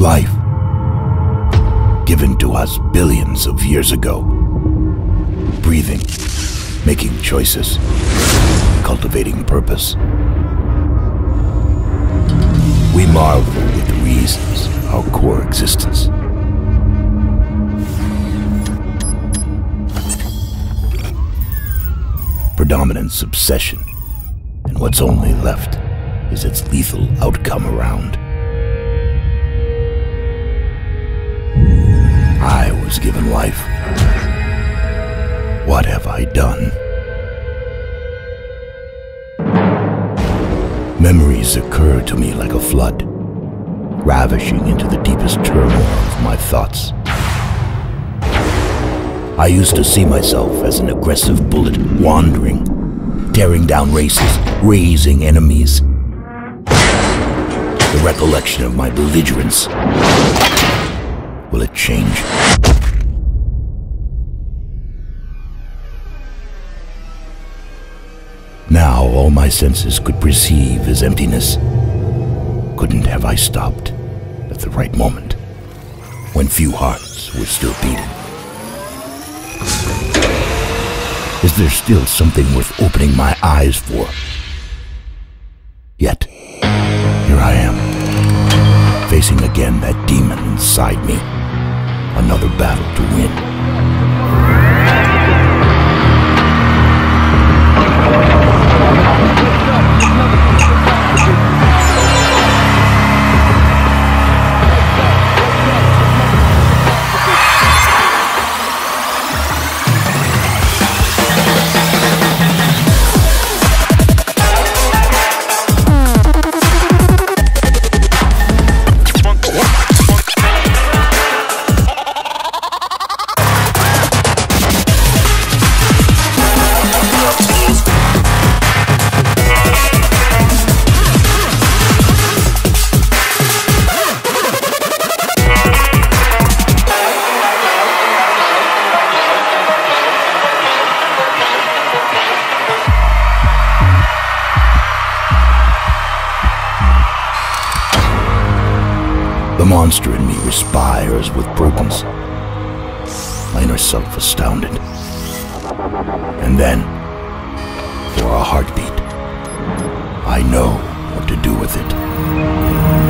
Life, given to us billions of years ago. Breathing, making choices, cultivating purpose. We marvel at the reasons our core existence. Predominance obsession, and what's only left is its lethal outcome around. Given life. What have I done? Memories occur to me like a flood, ravishing into the deepest turmoil of my thoughts. I used to see myself as an aggressive bullet wandering, tearing down races, raising enemies. The recollection of my belligerence. Will it change? Now all my senses could perceive is emptiness. Couldn't have I stopped at the right moment, when few hearts were still beating? Is there still something worth opening my eyes for? Yet, here I am, facing again that demon inside me. Another battle to win. The monster in me respires with prudence, my inner self astounded. And then, for a heartbeat, I know what to do with it.